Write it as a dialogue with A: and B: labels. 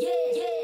A: Yeah, yeah.